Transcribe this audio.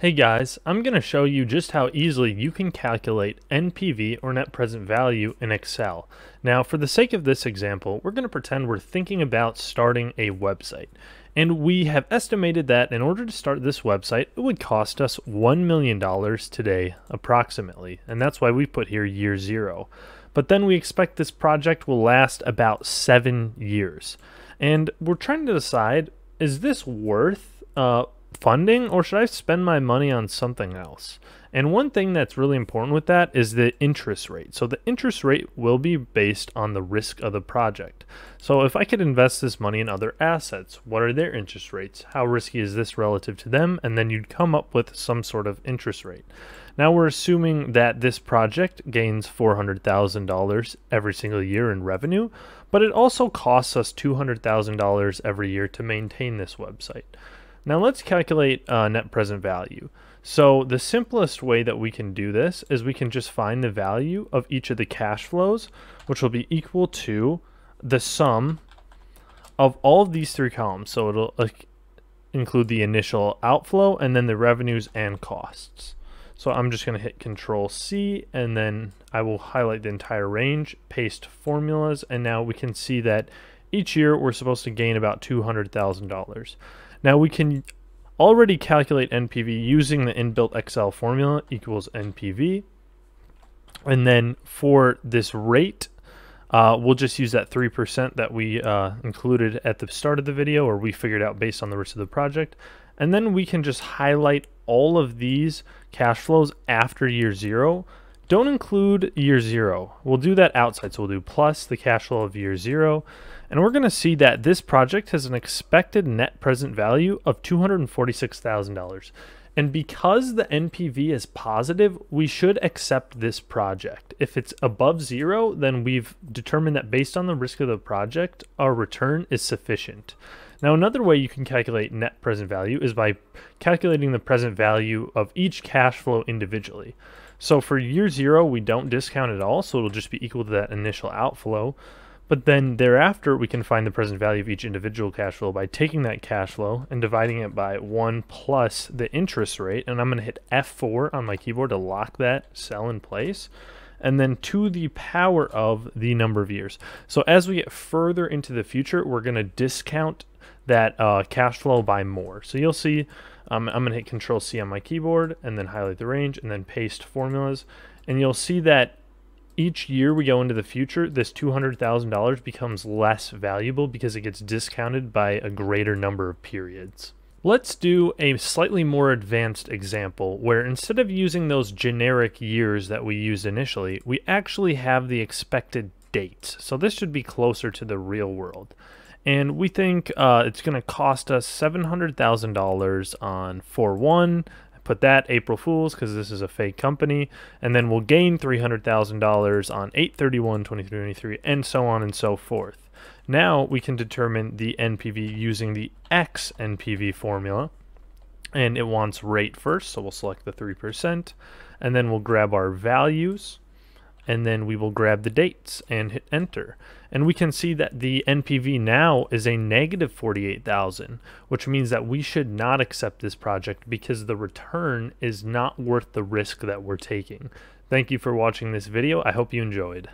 Hey guys, I'm going to show you just how easily you can calculate NPV or net present value in Excel. Now for the sake of this example, we're going to pretend we're thinking about starting a website. And we have estimated that in order to start this website, it would cost us $1 million today approximately. And that's why we put here year zero. But then we expect this project will last about seven years. And we're trying to decide, is this worth uh, funding or should I spend my money on something else? And one thing that's really important with that is the interest rate. So the interest rate will be based on the risk of the project. So if I could invest this money in other assets, what are their interest rates? How risky is this relative to them? And then you'd come up with some sort of interest rate. Now we're assuming that this project gains $400,000 every single year in revenue, but it also costs us $200,000 every year to maintain this website. Now let's calculate uh, net present value. So the simplest way that we can do this is we can just find the value of each of the cash flows, which will be equal to the sum of all of these three columns. So it'll uh, include the initial outflow and then the revenues and costs. So I'm just going to hit Control C and then I will highlight the entire range, paste formulas, and now we can see that each year we're supposed to gain about $200,000. Now we can already calculate NPV using the inbuilt Excel formula equals NPV. And then for this rate, uh, we'll just use that 3% that we uh, included at the start of the video or we figured out based on the risk of the project. And then we can just highlight all of these cash flows after year zero. Don't include year zero. We'll do that outside. So we'll do plus the cash flow of year zero. And we're going to see that this project has an expected net present value of $246,000. And because the NPV is positive, we should accept this project. If it's above zero, then we've determined that based on the risk of the project, our return is sufficient. Now, another way you can calculate net present value is by calculating the present value of each cash flow individually. So for year zero, we don't discount at all, so it'll just be equal to that initial outflow. But then thereafter, we can find the present value of each individual cash flow by taking that cash flow and dividing it by 1 plus the interest rate. And I'm going to hit F4 on my keyboard to lock that cell in place. And then to the power of the number of years. So as we get further into the future, we're going to discount that uh, cash flow by more. So you'll see um, I'm going to hit Control C on my keyboard and then highlight the range and then paste formulas. And you'll see that each year we go into the future, this $200,000 becomes less valuable because it gets discounted by a greater number of periods. Let's do a slightly more advanced example where instead of using those generic years that we used initially, we actually have the expected dates. So this should be closer to the real world. And we think uh, it's going to cost us $700,000 on 4 1 put that April Fools because this is a fake company, and then we'll gain $300,000 on 831, 2023, and so on and so forth. Now we can determine the NPV using the X NPV formula, and it wants rate first, so we'll select the 3%, and then we'll grab our values, and then we will grab the dates and hit enter. And we can see that the NPV now is a negative 48,000, which means that we should not accept this project because the return is not worth the risk that we're taking. Thank you for watching this video. I hope you enjoyed.